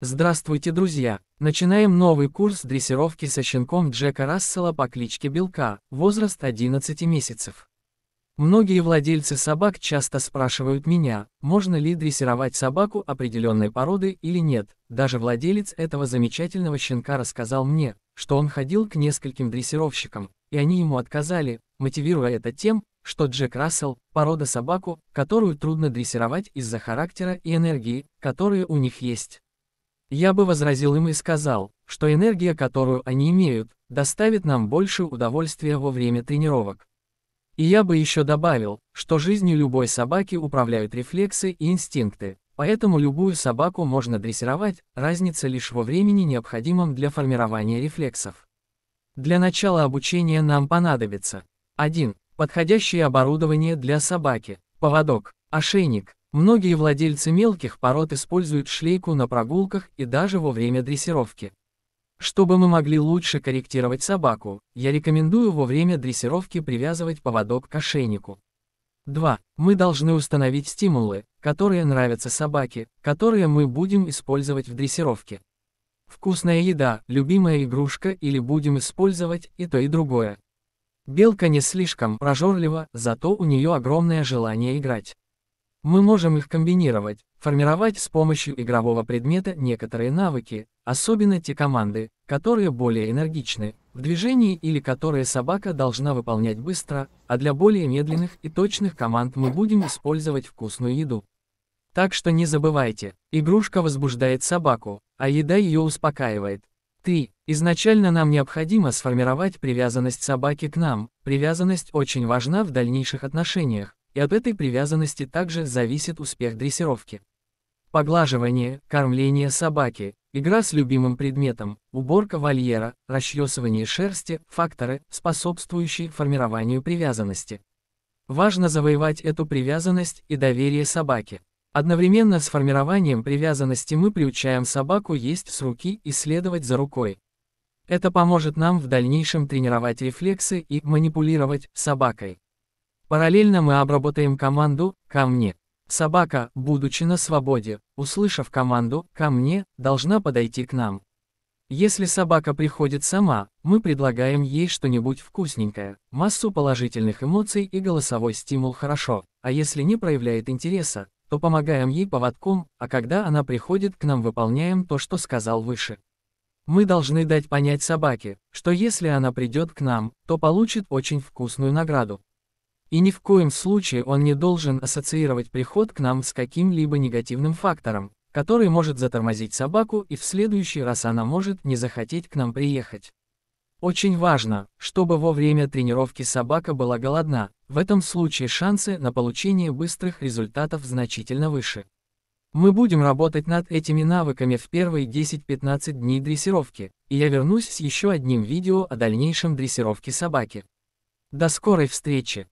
Здравствуйте, друзья! Начинаем новый курс дрессировки со щенком Джека Рассела по кличке Белка, возраст 11 месяцев. Многие владельцы собак часто спрашивают меня, можно ли дрессировать собаку определенной породы или нет. Даже владелец этого замечательного щенка рассказал мне, что он ходил к нескольким дрессировщикам, и они ему отказали, мотивируя это тем, что Джек Рассел – порода собаку, которую трудно дрессировать из-за характера и энергии, которые у них есть. Я бы возразил им и сказал, что энергия, которую они имеют, доставит нам больше удовольствия во время тренировок. И я бы еще добавил, что жизнью любой собаки управляют рефлексы и инстинкты, поэтому любую собаку можно дрессировать, разница лишь во времени необходимом для формирования рефлексов. Для начала обучения нам понадобится 1. Подходящее оборудование для собаки, поводок, ошейник, Многие владельцы мелких пород используют шлейку на прогулках и даже во время дрессировки. Чтобы мы могли лучше корректировать собаку, я рекомендую во время дрессировки привязывать поводок к ошейнику. 2. Мы должны установить стимулы, которые нравятся собаке, которые мы будем использовать в дрессировке. Вкусная еда, любимая игрушка или будем использовать и то и другое. Белка не слишком прожорлива, зато у нее огромное желание играть. Мы можем их комбинировать, формировать с помощью игрового предмета некоторые навыки, особенно те команды, которые более энергичны, в движении или которые собака должна выполнять быстро, а для более медленных и точных команд мы будем использовать вкусную еду. Так что не забывайте, игрушка возбуждает собаку, а еда ее успокаивает. 3. Изначально нам необходимо сформировать привязанность собаки к нам, привязанность очень важна в дальнейших отношениях, и от этой привязанности также зависит успех дрессировки. Поглаживание, кормление собаки, игра с любимым предметом, уборка вольера, расчесывание шерсти – факторы, способствующие формированию привязанности. Важно завоевать эту привязанность и доверие собаке. Одновременно с формированием привязанности мы приучаем собаку есть с руки и следовать за рукой. Это поможет нам в дальнейшем тренировать рефлексы и манипулировать собакой. Параллельно мы обработаем команду «ко мне». Собака, будучи на свободе, услышав команду «ко мне», должна подойти к нам. Если собака приходит сама, мы предлагаем ей что-нибудь вкусненькое, массу положительных эмоций и голосовой стимул хорошо, а если не проявляет интереса, то помогаем ей поводком, а когда она приходит к нам выполняем то, что сказал выше. Мы должны дать понять собаке, что если она придет к нам, то получит очень вкусную награду. И ни в коем случае он не должен ассоциировать приход к нам с каким-либо негативным фактором, который может затормозить собаку и в следующий раз она может не захотеть к нам приехать. Очень важно, чтобы во время тренировки собака была голодна, в этом случае шансы на получение быстрых результатов значительно выше. Мы будем работать над этими навыками в первые 10-15 дней дрессировки, и я вернусь с еще одним видео о дальнейшем дрессировке собаки. До скорой встречи!